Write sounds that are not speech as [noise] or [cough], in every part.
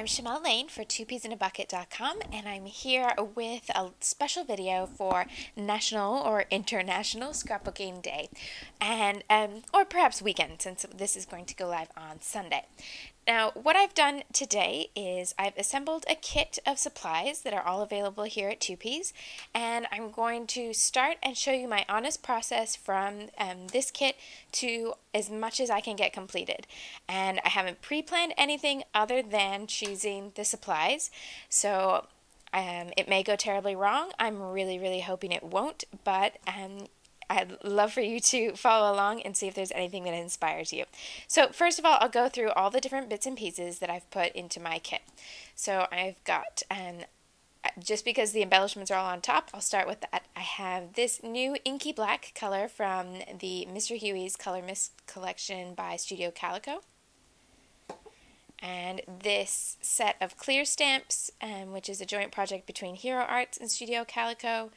I'm Shimelle Laine for twopeasinAbucket.com and I'm here with a special video for National or International Scrapbooking Day and um, or perhaps weekend since this is going to go live on Sunday. Now, what I've done today is I've assembled a kit of supplies that are all available here at Two Peas, and I'm going to start and show you my honest process from um, this kit to as much as I can get completed. And I haven't pre-planned anything other than choosing the supplies, so um, it may go terribly wrong. I'm really, really hoping it won't, but um, I'd love for you to follow along and see if there's anything that inspires you. So first of all, I'll go through all the different bits and pieces that I've put into my kit. So I've got, um, just because the embellishments are all on top, I'll start with that. I have this new inky black color from the Mr. Huey's Color Mist collection by Studio Calico. And this set of clear stamps, um, which is a joint project between Hero Arts and Studio Calico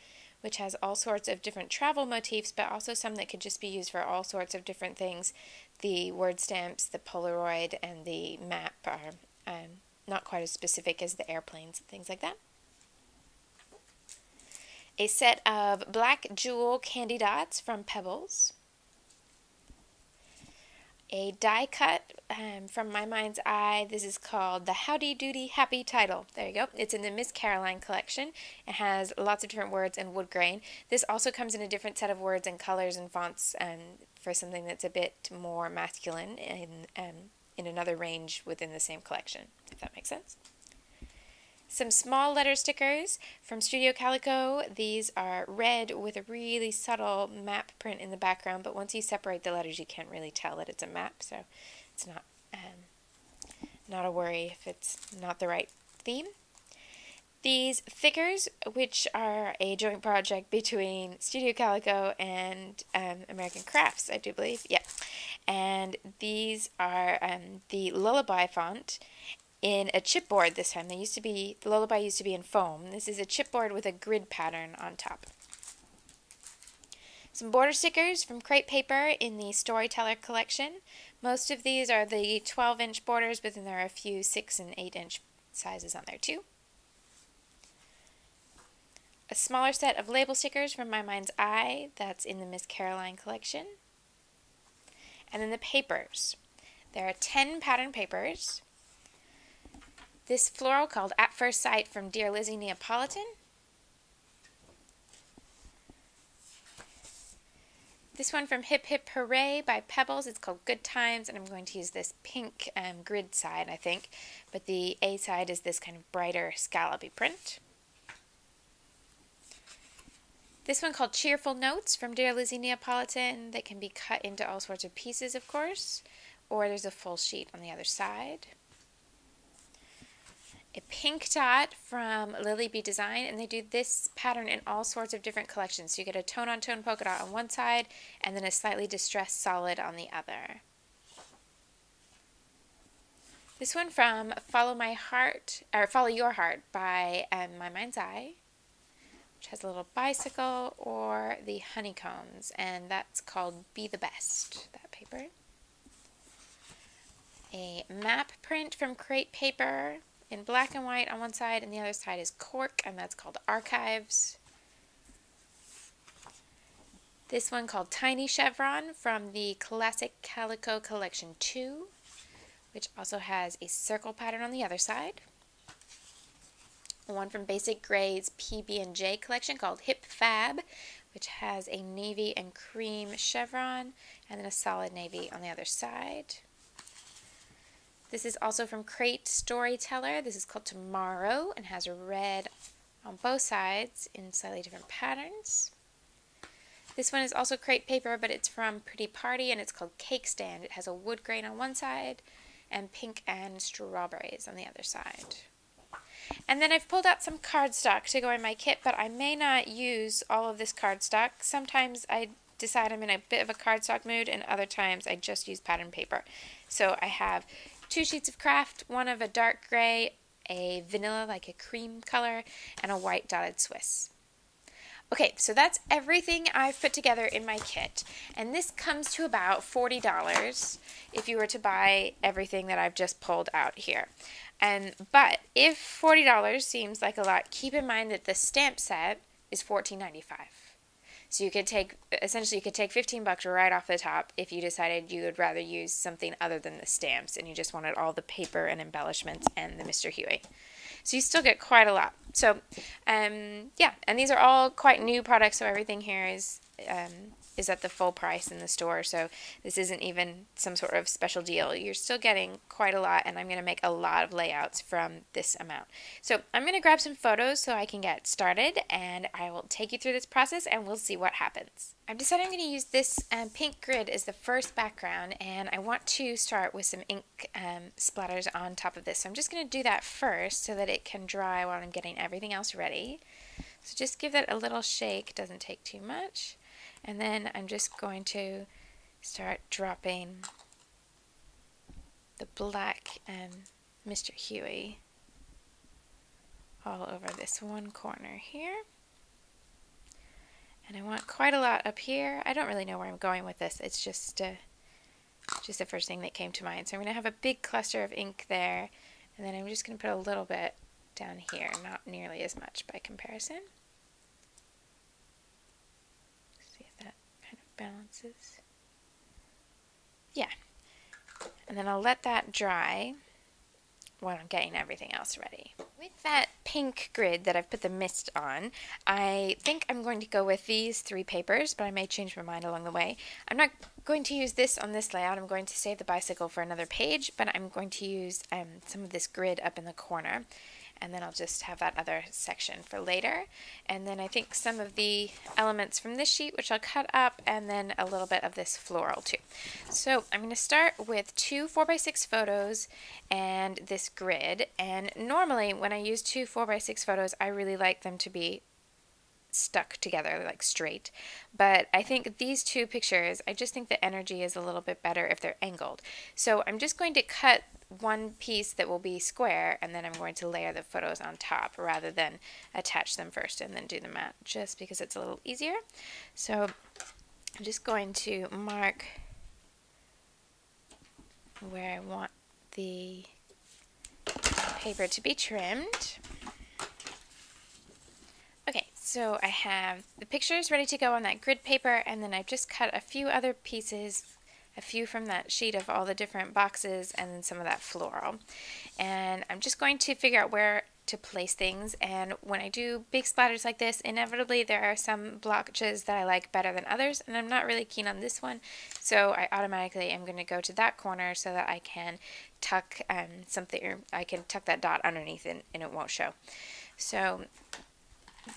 which has all sorts of different travel motifs, but also some that could just be used for all sorts of different things. The word stamps, the Polaroid, and the map are um, not quite as specific as the airplanes and things like that. A set of black jewel candy dots from Pebbles a die cut um, from my mind's eye. This is called the Howdy Doody Happy Title. There you go. It's in the Miss Caroline collection. It has lots of different words and wood grain. This also comes in a different set of words and colors and fonts um, for something that's a bit more masculine in, um, in another range within the same collection, if that makes sense. Some small letter stickers from Studio Calico. These are red with a really subtle map print in the background, but once you separate the letters, you can't really tell that it's a map, so it's not um, not a worry if it's not the right theme. These thickers, which are a joint project between Studio Calico and um, American Crafts, I do believe. Yeah. And these are um, the Lullaby font, in a chipboard this time. They used to be, the Lullaby used to be in foam. This is a chipboard with a grid pattern on top. Some border stickers from Crate Paper in the Storyteller collection. Most of these are the 12 inch borders, but then there are a few 6 and 8 inch sizes on there too. A smaller set of label stickers from My Mind's Eye, that's in the Miss Caroline collection. And then the papers. There are 10 pattern papers. This floral called At First Sight from Dear Lizzy Neapolitan. This one from Hip Hip Hooray by Pebbles. It's called Good Times, and I'm going to use this pink um, grid side, I think. But the A side is this kind of brighter scallopy print. This one called Cheerful Notes from Dear Lizzy Neapolitan that can be cut into all sorts of pieces, of course. Or there's a full sheet on the other side a pink dot from Lily Bee Design, and they do this pattern in all sorts of different collections. So you get a tone-on-tone -tone polka dot on one side, and then a slightly distressed solid on the other. This one from Follow My Heart, or Follow Your Heart by um, My Mind's Eye, which has a little bicycle, or the honeycombs, and that's called Be the Best, that paper. A map print from Crate Paper, in black and white on one side, and the other side is cork, and that's called Archives. This one called Tiny Chevron from the Classic Calico Collection 2, which also has a circle pattern on the other side. One from BasicGrey's PB&J collection called Hip Fab, which has a navy and cream chevron, and then a solid navy on the other side. This is also from Crate Storyteller. This is called Tomorrow and has a red on both sides in slightly different patterns. This one is also Crate Paper, but it's from Pretty Party and it's called Cake Stand. It has a wood grain on one side and pink and strawberries on the other side. And then I've pulled out some cardstock to go in my kit, but I may not use all of this cardstock. Sometimes I decide I'm in a bit of a cardstock mood, and other times I just use pattern paper. So I have two sheets of kraft, one of a dark gray, a vanilla like a cream color, and a white dotted Swiss. Okay, so that's everything I've put together in my kit, and this comes to about $40 if you were to buy everything that I've just pulled out here. And but if forty dollars seems like a lot, keep in mind that the stamp set is fourteen ninety five. So you could take essentially you could take 15 bucks right off the top if you decided you would rather use something other than the stamps and you just wanted all the paper and embellishments and the Mr. Huey. So you still get quite a lot. So um, yeah, and these are all quite new products, so everything here is um, is at the full price in the store. So this isn't even some sort of special deal. You're still getting quite a lot and I'm going to make a lot of layouts from this amount. So I'm going to grab some photos so I can get started and I will take you through this process and we'll see what happens. I've decided I'm going to use this um, pink grid as the first background and I want to start with some ink um, splatters on top of this. So I'm just going to do that first so that it can dry while I'm getting everything else ready. So just give that a little shake, doesn't take too much. And then I'm just going to start dropping the black and Mr. Huey all over this one corner here. And I want quite a lot up here. I don't really know where I'm going with this. It's just uh, just the first thing that came to mind. So I'm going to have a big cluster of ink there. And then I'm just going to put a little bit down here, not nearly as much by comparison. Balances. Yeah. And then I'll let that dry while I'm getting everything else ready. With that pink grid that I've put the mist on, I think I'm going to go with these three papers, but I may change my mind along the way. I'm not going to use this on this layout. I'm going to save the bicycle for another page, but I'm going to use um, some of this grid up in the corner and then I'll just have that other section for later. And then I think some of the elements from this sheet, which I'll cut up, and then a little bit of this floral too. So I'm going to start with two 4x6 photos and this grid. And normally when I use two 4x6 photos, I really like them to be stuck together, like straight. But I think these two pictures, I just think the energy is a little bit better if they're angled. So I'm just going to cut one piece that will be square and then I'm going to layer the photos on top rather than attach them first and then do the mat just because it's a little easier. So I'm just going to mark where I want the paper to be trimmed. So I have the pictures ready to go on that grid paper and then I've just cut a few other pieces a few from that sheet of all the different boxes and then some of that floral. And I'm just going to figure out where to place things and when I do big splatters like this inevitably there are some blotches that I like better than others and I'm not really keen on this one so I automatically am going to go to that corner so that I can tuck um, something or I can tuck that dot underneath and, and it won't show. So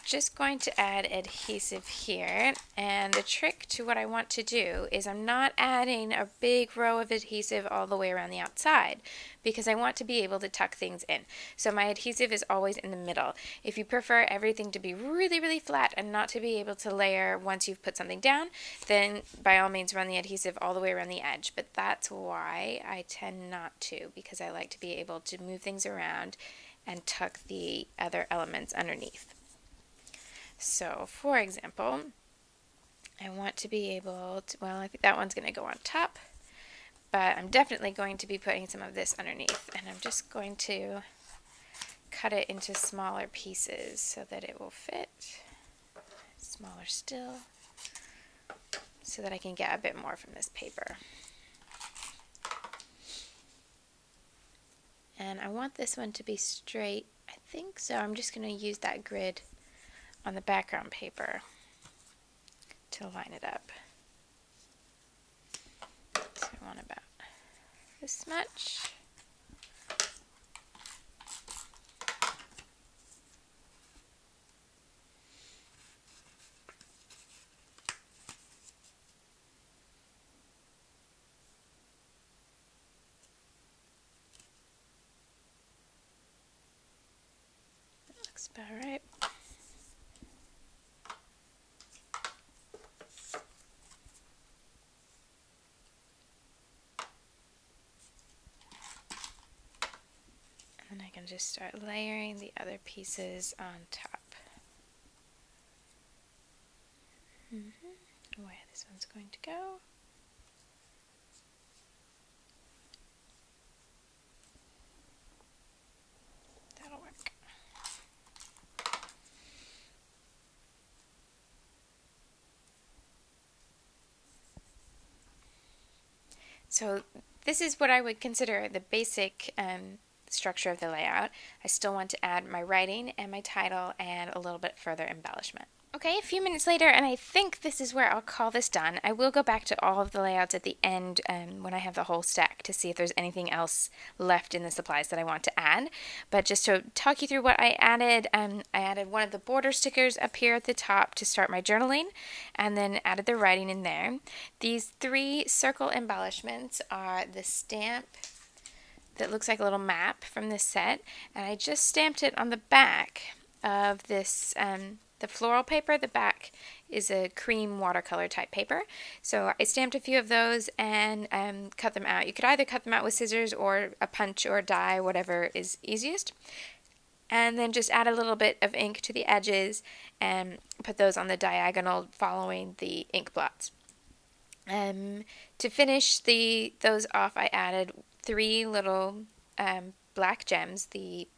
just going to add adhesive here and the trick to what I want to do is I'm not adding a big row of adhesive all the way around the outside because I want to be able to tuck things in. So my adhesive is always in the middle. If you prefer everything to be really really flat and not to be able to layer once you've put something down then by all means run the adhesive all the way around the edge but that's why I tend not to because I like to be able to move things around and tuck the other elements underneath. So, for example, I want to be able to, well, I think that one's going to go on top, but I'm definitely going to be putting some of this underneath, and I'm just going to cut it into smaller pieces so that it will fit, smaller still, so that I can get a bit more from this paper. And I want this one to be straight, I think, so I'm just going to use that grid on the background paper to line it up. So I want about this much. just start layering the other pieces on top. Mm -hmm. Where this one's going to go. That'll work. So this is what I would consider the basic um, structure of the layout. I still want to add my writing and my title and a little bit further embellishment. Okay, a few minutes later, and I think this is where I'll call this done. I will go back to all of the layouts at the end um, when I have the whole stack to see if there's anything else left in the supplies that I want to add. But just to talk you through what I added, um, I added one of the border stickers up here at the top to start my journaling, and then added the writing in there. These three circle embellishments are the stamp that looks like a little map from this set, and I just stamped it on the back of this um, the floral paper, the back is a cream watercolor type paper. So I stamped a few of those and um, cut them out. You could either cut them out with scissors or a punch or die, whatever is easiest. And then just add a little bit of ink to the edges and put those on the diagonal following the ink blots. Um, to finish the those off, I added three little um, black gems, the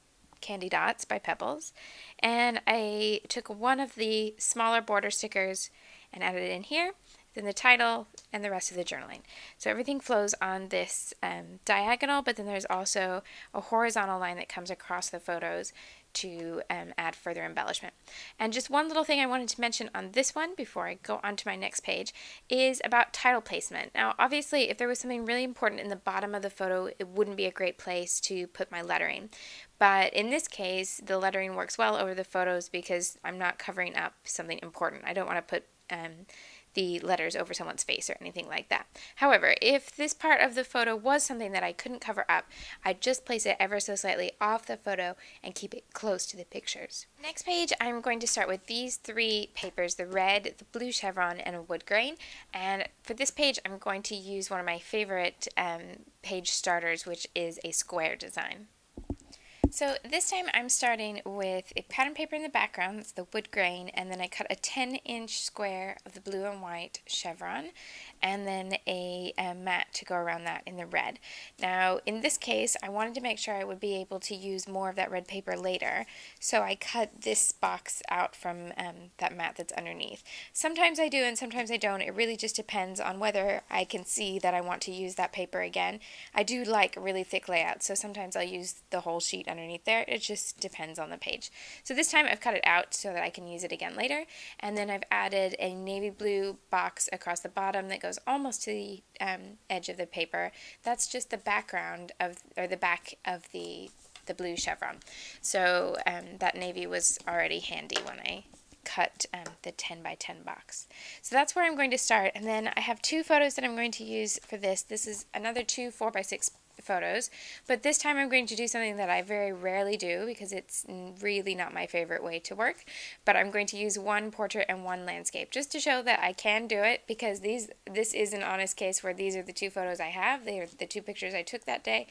Candy Dots by Pebbles. And I took one of the smaller border stickers and added it in here, then the title, and the rest of the journaling. So everything flows on this um, diagonal, but then there's also a horizontal line that comes across the photos to um, add further embellishment. And just one little thing I wanted to mention on this one before I go on to my next page is about title placement. Now obviously if there was something really important in the bottom of the photo it wouldn't be a great place to put my lettering. But in this case the lettering works well over the photos because I'm not covering up something important. I don't want to put um, the letters over someone's face or anything like that. However, if this part of the photo was something that I couldn't cover up, I'd just place it ever so slightly off the photo and keep it close to the pictures. Next page, I'm going to start with these three papers, the red, the blue chevron, and a wood grain. And for this page, I'm going to use one of my favorite um, page starters, which is a square design. So this time I'm starting with a pattern paper in the background, that's the wood grain, and then I cut a 10 inch square of the blue and white chevron, and then a, a, mat to go around that in the red. Now in this case I wanted to make sure I would be able to use more of that red paper later, so I cut this box out from um, that mat that's underneath. Sometimes I do and sometimes I don't, it really just depends on whether I can see that I want to use that paper again. I do like really thick layouts, so sometimes I'll use the whole sheet underneath there. It just depends on the page. So this time I've cut it out so that I can use it again later. And then I've added a navy blue box across the bottom that goes almost to the um, edge of the paper. That's just the background of, or the back of the the blue chevron. So um, that navy was already handy when I cut um, the 10 by 10 box. So that's where I'm going to start. And then I have two photos that I'm going to use for this. This is another two 4 by 6 photos, but this time I'm going to do something that I very rarely do because it's really not my favorite way to work, but I'm going to use one portrait and one landscape just to show that I can do it because these this is an honest case where these are the two photos I have. They are the two pictures I took that day,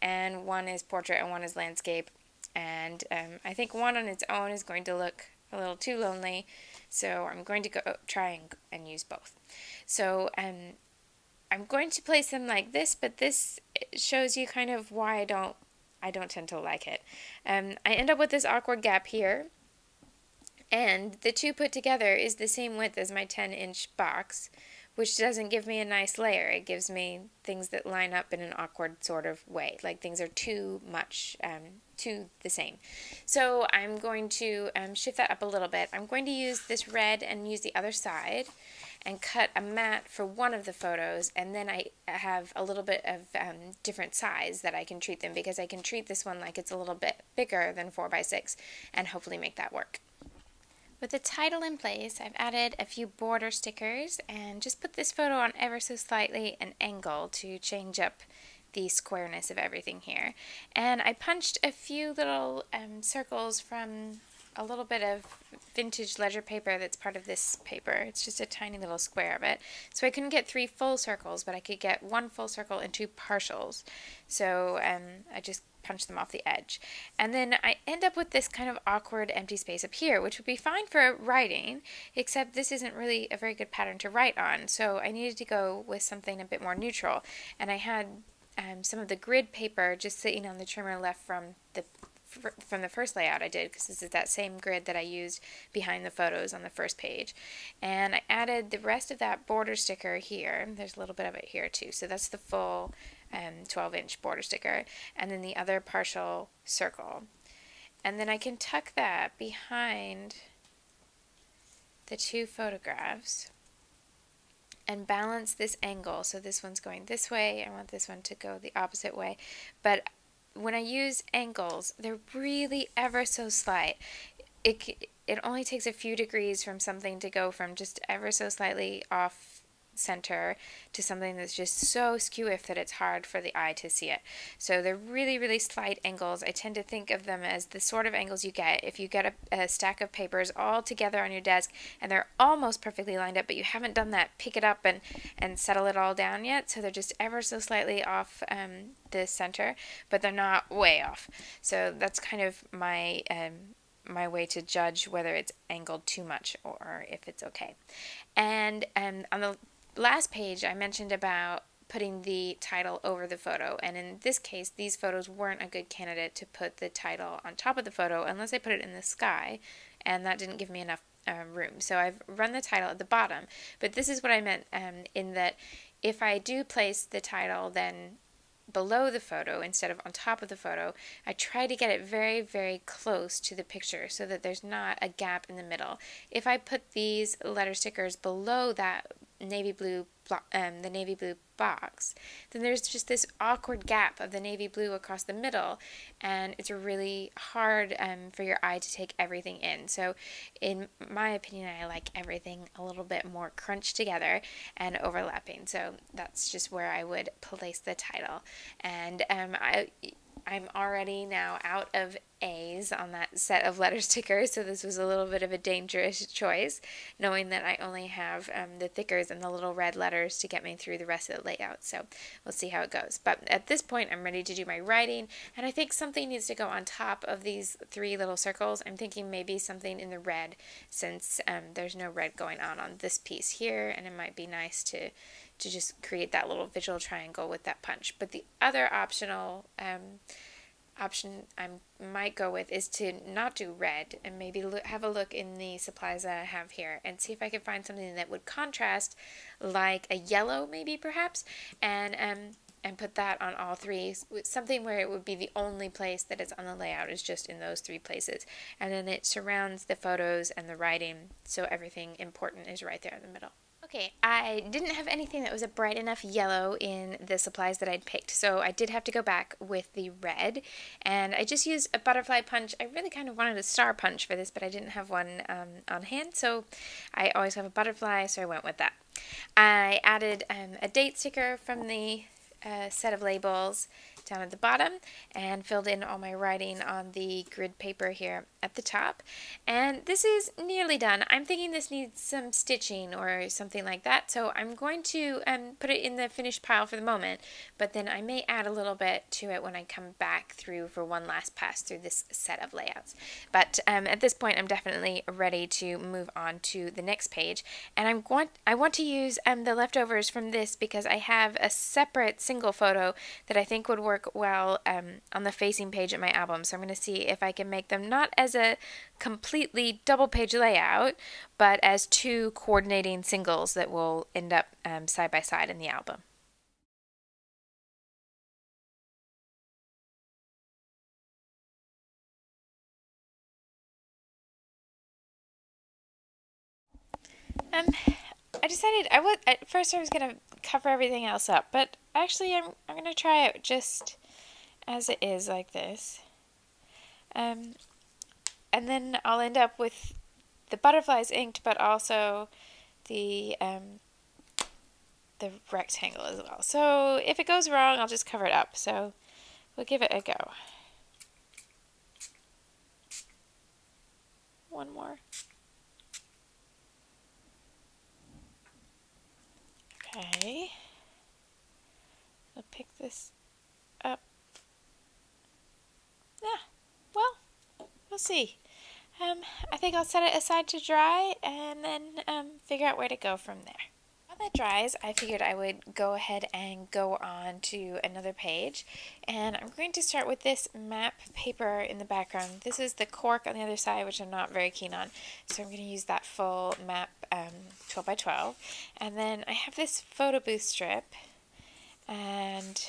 and one is portrait and one is landscape, and um, I think one on its own is going to look a little too lonely, so I'm going to go try and, and use both. So um, I'm going to place them like this, but this shows you kind of why I don't I don't tend to like it. Um, I end up with this awkward gap here, and the two put together is the same width as my 10 inch box, which doesn't give me a nice layer. It gives me things that line up in an awkward sort of way, like things are too much, um, too the same. So I'm going to um, shift that up a little bit. I'm going to use this red and use the other side and cut a mat for one of the photos and then I have a little bit of um, different size that I can treat them because I can treat this one like it's a little bit bigger than 4x6 and hopefully make that work. With the title in place, I've added a few border stickers and just put this photo on ever so slightly an angle to change up the squareness of everything here. And I punched a few little um, circles from a little bit of vintage ledger paper that's part of this paper. It's just a tiny little square of it. So I couldn't get three full circles, but I could get one full circle and two partials. So um, I just punched them off the edge. And then I end up with this kind of awkward empty space up here, which would be fine for writing, except this isn't really a very good pattern to write on. So I needed to go with something a bit more neutral. And I had um, some of the grid paper just sitting on the trimmer left from the from the first layout I did because this is that same grid that I used behind the photos on the first page. And I added the rest of that border sticker here. There's a little bit of it here too. So that's the full um, 12 inch border sticker. And then the other partial circle. And then I can tuck that behind the two photographs and balance this angle. So this one's going this way. I want this one to go the opposite way. But when I use angles, they're really ever so slight. It, it only takes a few degrees from something to go from just ever so slightly off center to something that's just so skew-if that it's hard for the eye to see it. So they're really, really slight angles. I tend to think of them as the sort of angles you get if you get a, a stack of papers all together on your desk and they're almost perfectly lined up, but you haven't done that pick it up and, and settle it all down yet. So they're just ever so slightly off um, the center, but they're not way off. So that's kind of my um, my way to judge whether it's angled too much or if it's okay. And um, on the last page I mentioned about putting the title over the photo and in this case these photos weren't a good candidate to put the title on top of the photo unless I put it in the sky and that didn't give me enough uh, room so I've run the title at the bottom but this is what I meant um, in that if I do place the title then below the photo instead of on top of the photo, I try to get it very, very close to the picture so that there's not a gap in the middle. If I put these letter stickers below that navy blue um, the navy blue box, then there's just this awkward gap of the navy blue across the middle, and it's really hard um, for your eye to take everything in. So, in my opinion, I like everything a little bit more crunched together and overlapping. So that's just where I would place the title, and um, I I'm already now out of A's on that set of letter [laughs] stickers, so this was a little bit of a dangerous choice, knowing that I only have um, the thickers and the little red letters to get me through the rest of the layout. So we'll see how it goes. But at this point, I'm ready to do my writing, and I think something needs to go on top of these three little circles. I'm thinking maybe something in the red, since um, there's no red going on on this piece here, and it might be nice to to just create that little visual triangle with that punch. But the other optional um, option I might go with is to not do red and maybe look, have a look in the supplies that I have here and see if I can find something that would contrast like a yellow maybe perhaps and um, and put that on all three something where it would be the only place that it's on the layout is just in those three places and then it surrounds the photos and the writing so everything important is right there in the middle. Okay, I didn't have anything that was a bright enough yellow in the supplies that I'd picked, so I did have to go back with the red, and I just used a butterfly punch. I really kind of wanted a star punch for this, but I didn't have one um, on hand, so I always have a butterfly, so I went with that. I added um, a date sticker from the uh, set of labels down at the bottom and filled in all my writing on the grid paper here at the top. And this is nearly done. I'm thinking this needs some stitching or something like that, so I'm going to um, put it in the finished pile for the moment, but then I may add a little bit to it when I come back through for one last pass through this set of layouts. But um, at this point, I'm definitely ready to move on to the next page, and I'm going, I want to use um, the leftovers from this because I have a separate single photo that I think would work well um, on the facing page of my album, so I'm going to see if I can make them not as as a completely double page layout, but as two coordinating singles that will end up um, side by side in the album. Um, I decided I would at first I was gonna cover everything else up, but actually I'm I'm gonna try it just as it is like this. Um, and then I'll end up with the butterflies inked, but also the um, the rectangle as well. So if it goes wrong, I'll just cover it up. So we'll give it a go. One more. Okay. I'll pick this up. Yeah, well, we'll see. Um, I think I'll set it aside to dry and then um, figure out where to go from there. That dries, I figured I would go ahead and go on to another page. And I'm going to start with this map paper in the background. This is the cork on the other side, which I'm not very keen on. So I'm going to use that full map um, 12 by 12. And then I have this photo booth strip. And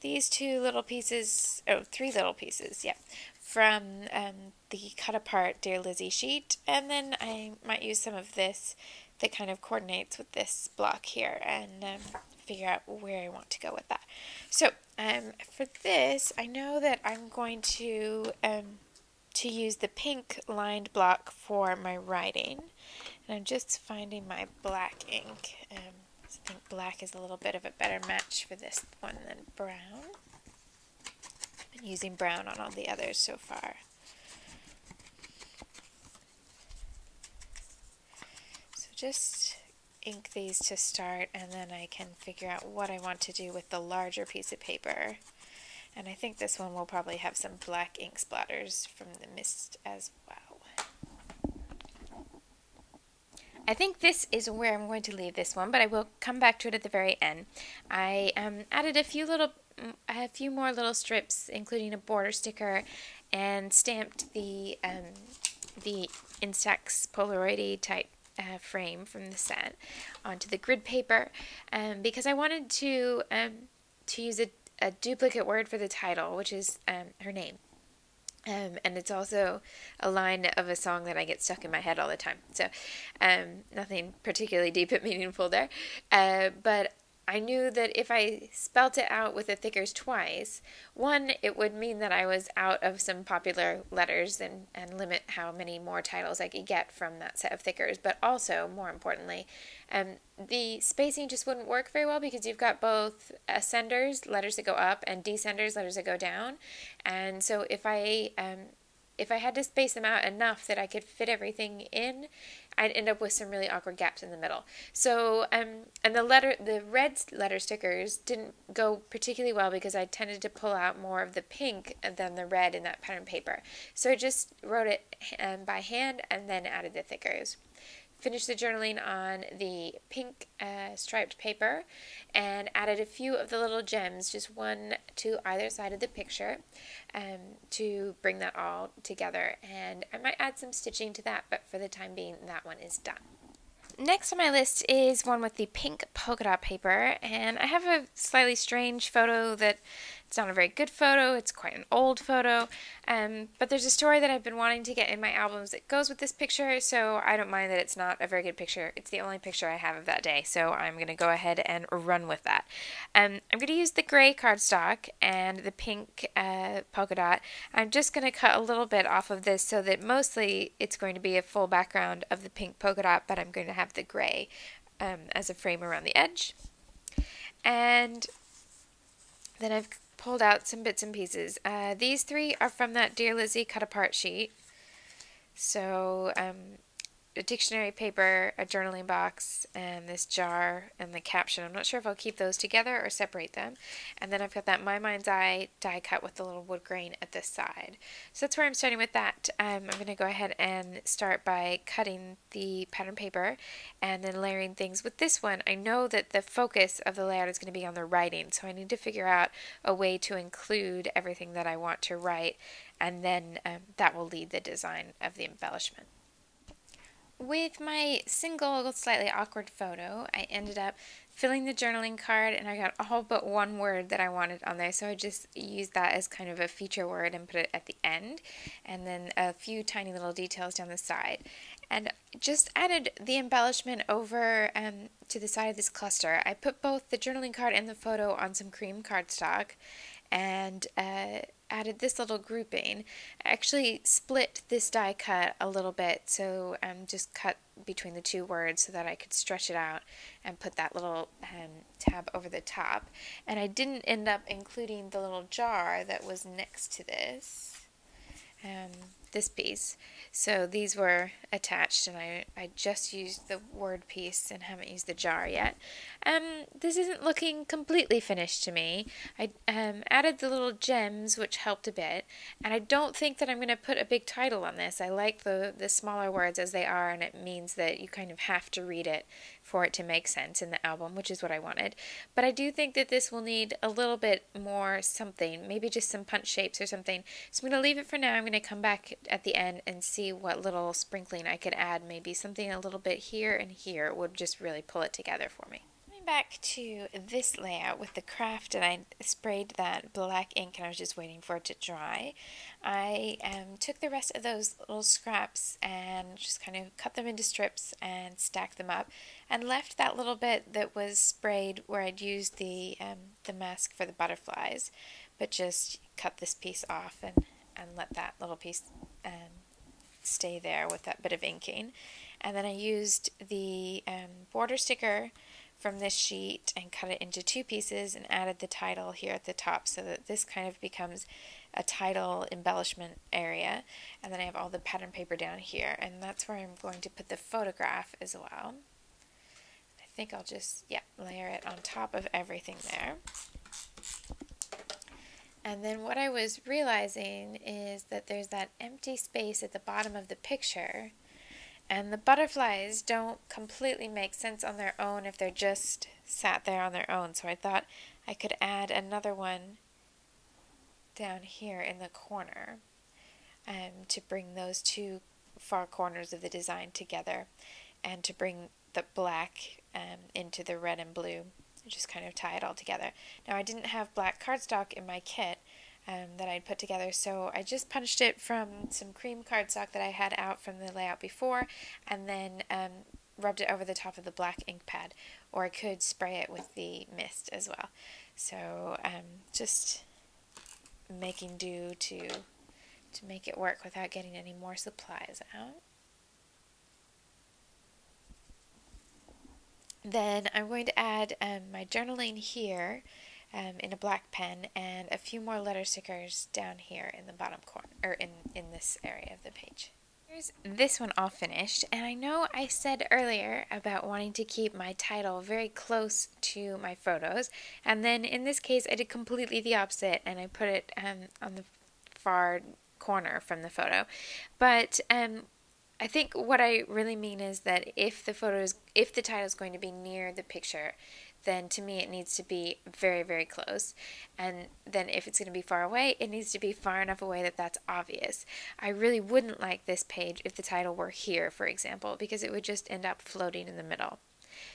these two little pieces, oh, three little pieces, yeah, from um, the cut apart Dear Lizzy sheet. And then I might use some of this that kind of coordinates with this block here and um, figure out where I want to go with that. So um, for this, I know that I'm going to um, to use the pink lined block for my writing. And I'm just finding my black ink. Um, I think black is a little bit of a better match for this one than brown. I've been using brown on all the others so far. Just ink these to start and then I can figure out what I want to do with the larger piece of paper. And I think this one will probably have some black ink splatters from the mist as well. I think this is where I'm going to leave this one, but I will come back to it at the very end. I um, added a few little, mm, a few more little strips, including a border sticker, and stamped the um, the Instax Polaroid type uh, frame from the set onto the grid paper um, because I wanted to um, to use a, a duplicate word for the title, which is um, her name. Um, and it's also a line of a song that I get stuck in my head all the time. So, um, nothing particularly deep and [laughs] meaningful there. Uh, but I knew that if I spelt it out with the thickers twice, one, it would mean that I was out of some popular letters and, and limit how many more titles I could get from that set of thickers. But also, more importantly, um, the spacing just wouldn't work very well because you've got both ascenders, letters that go up, and descenders, letters that go down. And so if I um, if I had to space them out enough that I could fit everything in, I'd end up with some really awkward gaps in the middle. So, um, and the letter, the red letter stickers didn't go particularly well because I tended to pull out more of the pink than the red in that pattern paper. So I just wrote it um, by hand and then added the thickers. Finished the journaling on the pink uh, striped paper and added a few of the little gems, just one to either side of the picture um, to bring that all together. And I might add some stitching to that, but for the time being, that one is done. Next on my list is one with the pink polka dot paper, and I have a slightly strange photo that it's not a very good photo, it's quite an old photo, um, but there's a story that I've been wanting to get in my albums that goes with this picture, so I don't mind that it's not a very good picture. It's the only picture I have of that day, so I'm going to go ahead and run with that. Um, I'm going to use the gray cardstock and the pink uh, polka dot. I'm just going to cut a little bit off of this so that mostly it's going to be a full background of the pink polka dot, but I'm going to have the gray um, as a frame around the edge. And then I've pulled out some bits and pieces. Uh, these three are from that Dear Lizzy cut apart sheet. So um, a dictionary paper, a journaling box, and this jar and the caption. I'm not sure if I'll keep those together or separate them. And then I've got that My Mind's Eye die cut with the little wood grain at this side. So that's where I'm starting with that. Um, I'm going to go ahead and start by cutting the pattern paper and then layering things. With this one, I know that the focus of the layout is going to be on the writing, so I need to figure out a way to include everything that I want to write, and then um, that will lead the design of the embellishment. With my single, slightly awkward photo, I ended up filling the journaling card and I got all but one word that I wanted on there. So I just used that as kind of a feature word and put it at the end. And then a few tiny little details down the side. And just added the embellishment over um, to the side of this cluster. I put both the journaling card and the photo on some cream cardstock and uh, added this little grouping. I actually split this die cut a little bit, so um, just cut between the two words so that I could stretch it out and put that little um, tab over the top. And I didn't end up including the little jar that was next to this. Um, this piece. So these were attached and I, I just used the word piece and haven't used the jar yet. Um, this isn't looking completely finished to me. I um, added the little gems which helped a bit and I don't think that I'm going to put a big title on this. I like the, the smaller words as they are and it means that you kind of have to read it for it to make sense in the album, which is what I wanted. But I do think that this will need a little bit more something, maybe just some punch shapes or something. So I'm going to leave it for now. I'm going to come back at the end and see what little sprinkling I could add. Maybe something a little bit here and here would just really pull it together for me back to this layout with the kraft and I sprayed that black ink and I was just waiting for it to dry. I um, took the rest of those little scraps and just kind of cut them into strips and stacked them up and left that little bit that was sprayed where I'd used the, um, the mask for the butterflies but just cut this piece off and, and let that little piece um, stay there with that bit of inking. And then I used the um, border sticker from this sheet and cut it into two pieces and added the title here at the top so that this kind of becomes a title embellishment area and then I have all the pattern paper down here and that's where I'm going to put the photograph as well. I think I'll just, yeah, layer it on top of everything there. And then what I was realizing is that there's that empty space at the bottom of the picture and the butterflies don't completely make sense on their own if they're just sat there on their own. So I thought I could add another one down here in the corner um, to bring those two far corners of the design together and to bring the black um, into the red and blue. Just kind of tie it all together. Now I didn't have black cardstock in my kit, um, that I'd put together. So I just punched it from some cream cardstock that I had out from the layout before and then um, rubbed it over the top of the black ink pad or I could spray it with the mist as well. So um, just making do to to make it work without getting any more supplies out. Then I'm going to add um, my journaling here um, in a black pen and a few more letter stickers down here in the bottom corner, or in, in this area of the page. Here's this one all finished, and I know I said earlier about wanting to keep my title very close to my photos, and then in this case I did completely the opposite, and I put it um, on the far corner from the photo. But um, I think what I really mean is that if the photo is, if the title is going to be near the picture, then to me it needs to be very, very close. And then if it's going to be far away, it needs to be far enough away that that's obvious. I really wouldn't like this page if the title were here, for example, because it would just end up floating in the middle.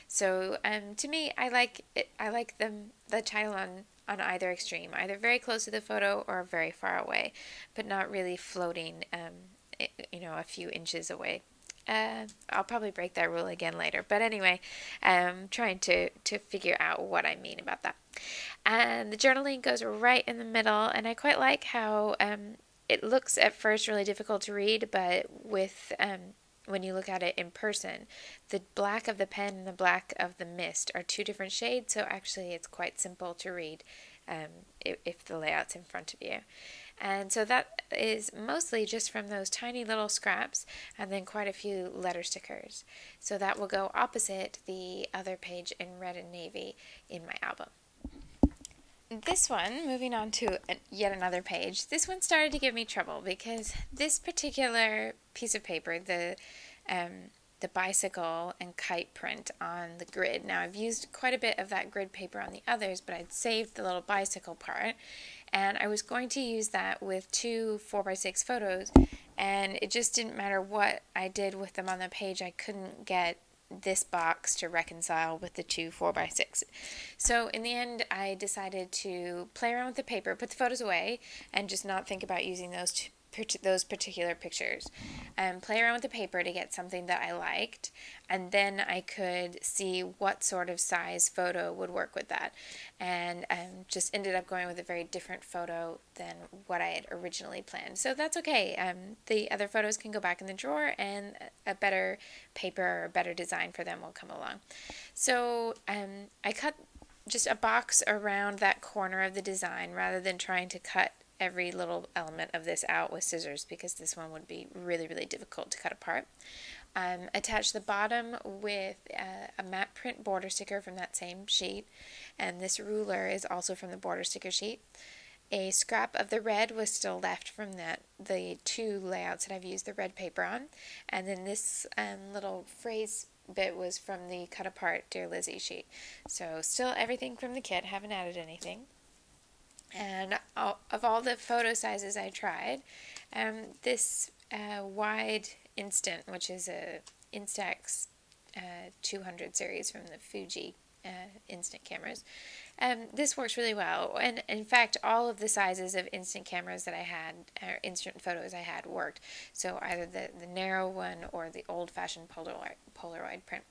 So um, to me, I like it, I like them the title on on either extreme, either very close to the photo or very far away, but not really floating, um, you know, a few inches away. Uh, I'll probably break that rule again later. But anyway, I'm trying to, to figure out what I mean about that. And the journaling goes right in the middle, and I quite like how um, it looks at first really difficult to read, but with um, when you look at it in person, the black of the pen and the black of the mist are two different shades, so actually it's quite simple to read um, if, if the layout's in front of you. And so that is mostly just from those tiny little scraps and then quite a few letter stickers. So that will go opposite the other page in red and navy in my album. This one, moving on to yet another page, this one started to give me trouble because this particular piece of paper, the um, the bicycle and kite print on the grid. Now I've used quite a bit of that grid paper on the others, but I'd saved the little bicycle part and I was going to use that with two 4x6 photos and it just didn't matter what I did with them on the page I couldn't get this box to reconcile with the two 4x6 so in the end I decided to play around with the paper put the photos away and just not think about using those those particular pictures and play around with the paper to get something that I liked and then I could see what sort of size photo would work with that. And um, just ended up going with a very different photo than what I had originally planned. So that's okay. Um, the other photos can go back in the drawer and a better paper or a better design for them will come along. So um, I cut just a box around that corner of the design rather than trying to cut every little element of this out with scissors because this one would be really, really difficult to cut apart. Um, attach the bottom with uh, a matte print border sticker from that same sheet, and this ruler is also from the border sticker sheet. A scrap of the red was still left from that the two layouts that I've used the red paper on, and then this um, little phrase bit was from the cut apart Dear Lizzy sheet. So still everything from the kit, haven't added anything. And all, of all the photo sizes I tried, um, this uh, wide instant, which is a Instax uh, 200 series from the Fuji uh, instant cameras, um, this works really well, and in fact, all of the sizes of instant cameras that I had, or instant photos I had, worked. So either the, the narrow one or the old-fashioned Polaroid, Polaroid print.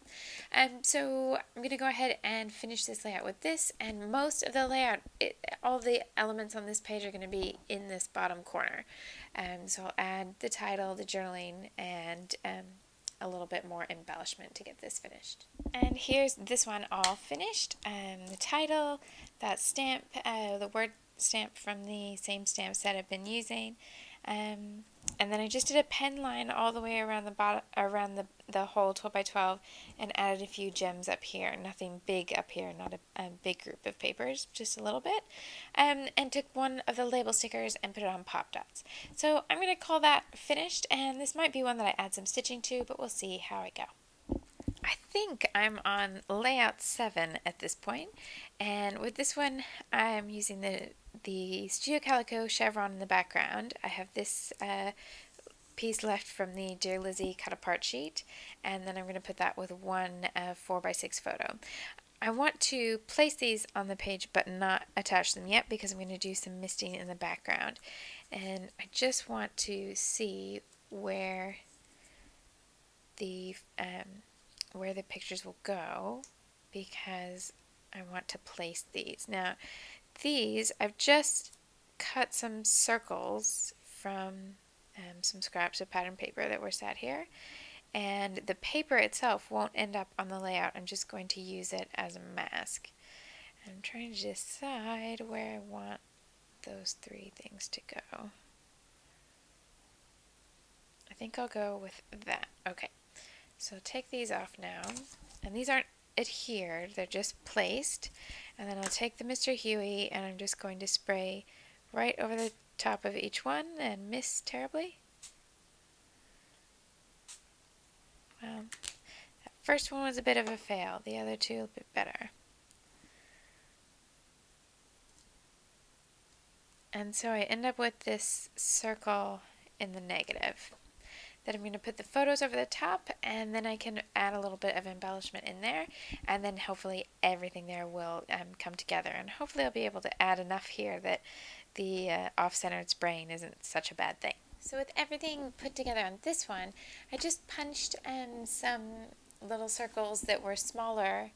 Um, so I'm going to go ahead and finish this layout with this, and most of the layout, it, all the elements on this page are going to be in this bottom corner. Um, so I'll add the title, the journaling, and um, a little bit more embellishment to get this finished. And here's this one all finished. Um, the title, that stamp, uh, the word stamp from the same stamp set I've been using. Um, and then I just did a pen line all the way around the bottom, around the, the whole 12 by 12 and added a few gems up here. Nothing big up here, not a, a big group of papers, just a little bit. Um, and took one of the label stickers and put it on pop dots. So I'm going to call that finished and this might be one that I add some stitching to, but we'll see how I go. I think I'm on layout 7 at this point, and with this one I'm using the the Studio Calico chevron in the background. I have this uh, piece left from the Dear Lizzy cut apart sheet, and then I'm going to put that with one uh, 4x6 photo. I want to place these on the page but not attach them yet because I'm going to do some misting in the background. And I just want to see where the um, where the pictures will go because I want to place these. Now, these, I've just cut some circles from um, some scraps of pattern paper that were set here. And the paper itself won't end up on the layout. I'm just going to use it as a mask. I'm trying to decide where I want those three things to go. I think I'll go with that. Okay, so take these off now. And these aren't adhered, they're just placed. And then I'll take the Mr. Huey and I'm just going to spray right over the top of each one and miss terribly. Well, that first one was a bit of a fail, the other two a bit better. And so I end up with this circle in the negative. Then I'm going to put the photos over the top and then I can add a little bit of embellishment in there and then hopefully everything there will um, come together and hopefully I'll be able to add enough here that the uh, off-centered spraying isn't such a bad thing. So with everything put together on this one, I just punched um, some little circles that were smaller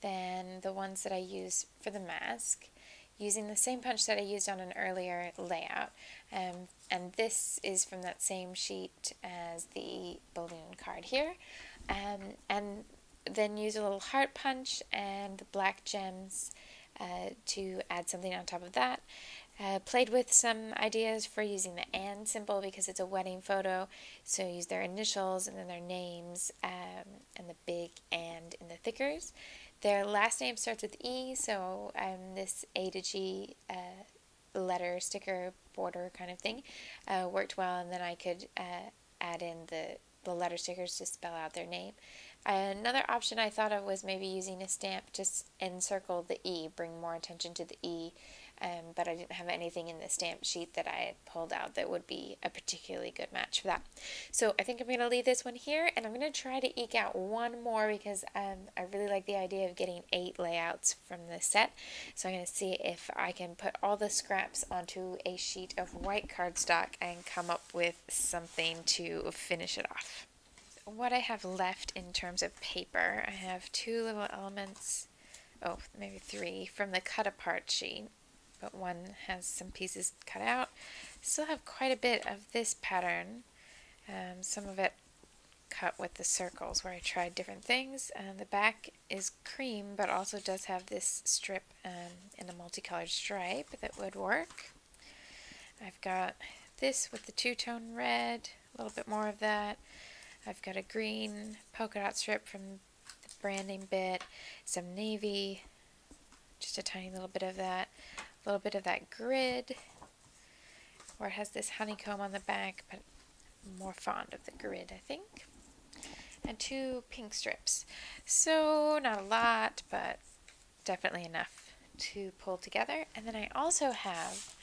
than the ones that I used for the mask using the same punch that I used on an earlier layout. Um, and this is from that same sheet as the balloon card here. Um, and then use a little heart punch and the black gems uh, to add something on top of that. Uh, played with some ideas for using the and symbol because it's a wedding photo. So use their initials and then their names um, and the big and in the thickers. Their last name starts with E, so um, this A to G uh, letter sticker border kind of thing uh, worked well, and then I could uh, add in the, the letter stickers to spell out their name. Another option I thought of was maybe using a stamp to encircle the E, bring more attention to the E um, but I didn't have anything in the stamp sheet that I had pulled out that would be a particularly good match for that. So I think I'm going to leave this one here, and I'm going to try to eke out one more because um, I really like the idea of getting eight layouts from this set. So I'm going to see if I can put all the scraps onto a sheet of white cardstock and come up with something to finish it off. What I have left in terms of paper, I have two little elements oh, maybe three, from the cut apart sheet but one has some pieces cut out. Still have quite a bit of this pattern, um, some of it cut with the circles where I tried different things. And the back is cream, but also does have this strip um, in a multicolored stripe that would work. I've got this with the two-tone red, a little bit more of that. I've got a green polka dot strip from the branding bit, some navy, just a tiny little bit of that, a little bit of that grid, where it has this honeycomb on the back, but I'm more fond of the grid, I think. And two pink strips. So, not a lot, but definitely enough to pull together. And then I also have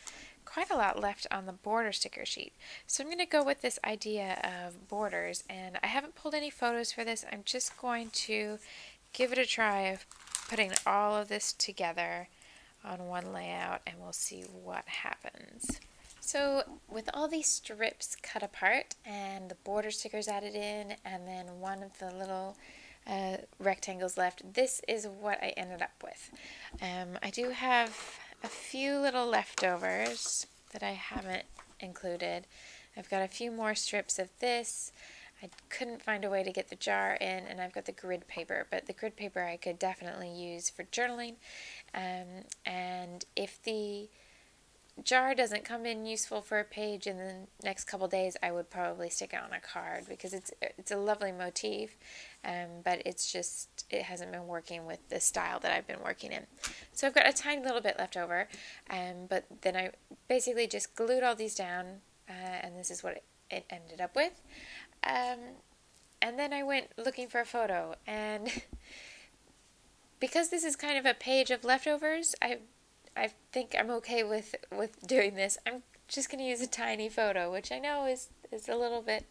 quite a lot left on the border sticker sheet. So I'm going to go with this idea of borders and I haven't pulled any photos for this. I'm just going to give it a try of putting all of this together on one layout and we'll see what happens. So with all these strips cut apart and the border stickers added in and then one of the little uh, rectangles left, this is what I ended up with. Um, I do have a few little leftovers that I haven't included. I've got a few more strips of this. I couldn't find a way to get the jar in, and I've got the grid paper, but the grid paper I could definitely use for journaling. Um, and if the jar doesn't come in useful for a page in the next couple days, I would probably stick it on a card because it's it's a lovely motif, um, but it's just it hasn't been working with the style that I've been working in. So I've got a tiny little bit left over, um, but then I basically just glued all these down, uh, and this is what it, it ended up with. Um, and then I went looking for a photo, and [laughs] because this is kind of a page of leftovers, I I think I'm okay with with doing this. I'm just going to use a tiny photo, which I know is is a little bit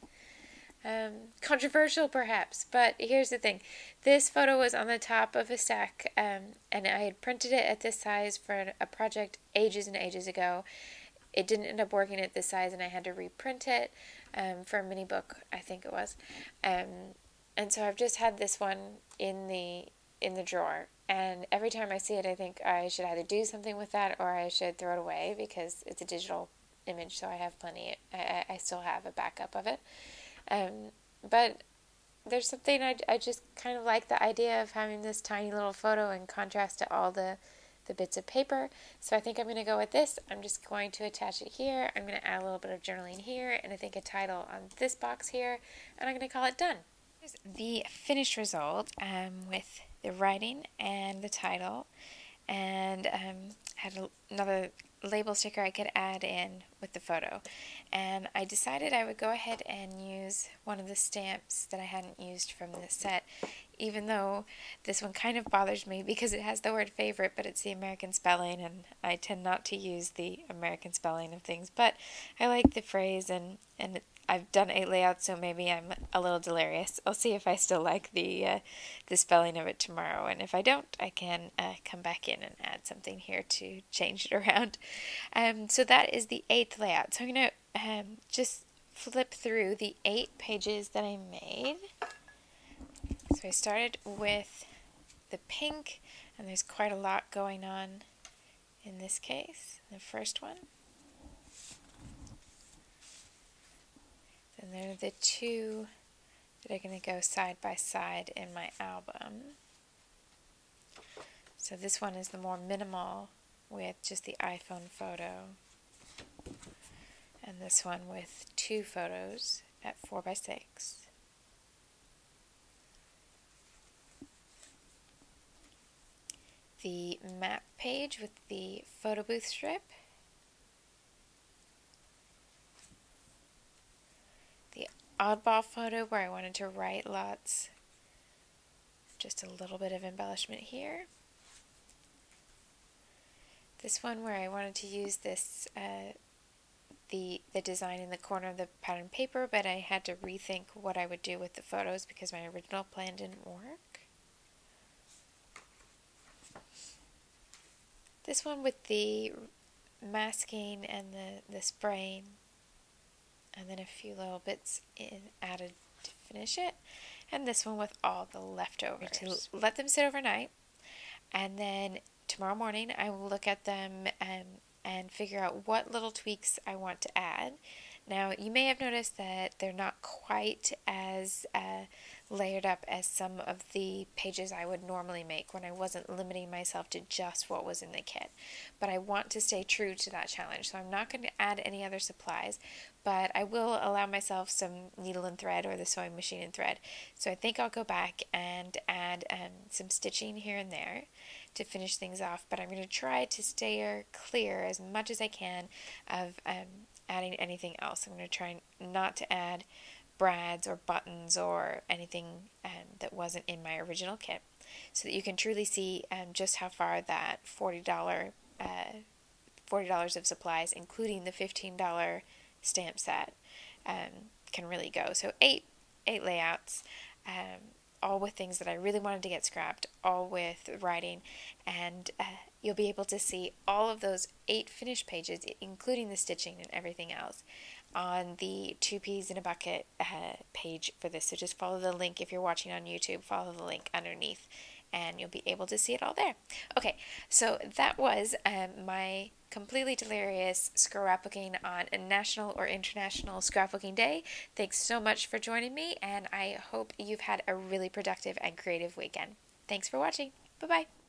um, controversial, perhaps. But here's the thing: this photo was on the top of a stack, um, and I had printed it at this size for a project ages and ages ago. It didn't end up working at this size, and I had to reprint it um, for a mini book, I think it was. Um, and so I've just had this one in the in the drawer and every time I see it, I think I should either do something with that or I should throw it away because it's a digital image, so I have plenty. I, I still have a backup of it. Um, but there's something I, I just kind of like the idea of having this tiny little photo in contrast to all the, the bits of paper. So I think I'm going to go with this. I'm just going to attach it here. I'm going to add a little bit of journaling here and I think a title on this box here. And I'm going to call it done. Here's the finished result um, with the writing and the title and um, had another label sticker I could add in with the photo. And I decided I would go ahead and use one of the stamps that I hadn't used from the set, even though this one kind of bothers me because it has the word favorite, but it's the American spelling, and I tend not to use the American spelling of things. But I like the phrase, and, and I've done eight layouts, so maybe I'm a little delirious. I'll see if I still like the uh, the spelling of it tomorrow, and if I don't, I can uh, come back in and add something here to change it [laughs] around. Um, so that is the eighth layout. So I'm going to um, just flip through the eight pages that I made. So I started with the pink, and there's quite a lot going on in this case, the first one. And they're the two that are going to go side by side in my album. So this one is the more minimal with just the iPhone photo. And this one with two photos at 4 by 6 The map page with the photo booth strip the oddball photo where I wanted to write lots. Just a little bit of embellishment here. This one where I wanted to use this uh, the the design in the corner of the pattern paper, but I had to rethink what I would do with the photos because my original plan didn't work. This one with the masking and the, the spraying and then a few little bits in added to finish it. And this one with all the leftovers. to let them sit overnight. And then tomorrow morning I will look at them and, and figure out what little tweaks I want to add. Now, you may have noticed that they're not quite as uh, layered up as some of the pages I would normally make when I wasn't limiting myself to just what was in the kit. But I want to stay true to that challenge, so I'm not going to add any other supplies, but I will allow myself some needle and thread or the sewing machine and thread. So I think I'll go back and add um, some stitching here and there to finish things off, but I'm going to try to stay clear as much as I can of um, adding anything else. I'm going to try not to add brads or buttons or anything um, that wasn't in my original kit. So that you can truly see um, just how far that $40, uh, $40 of supplies, including the $15 stamp set, um, can really go. So eight, eight layouts, um, all with things that I really wanted to get scrapped, all with writing, and uh, you'll be able to see all of those eight finished pages, including the stitching and everything else, on the Two Peas in a Bucket uh, page for this. So just follow the link if you're watching on YouTube, follow the link underneath, and you'll be able to see it all there. Okay, so that was um, my completely delirious scrapbooking on a national or international scrapbooking day. Thanks so much for joining me, and I hope you've had a really productive and creative weekend. Thanks for watching. Bye bye.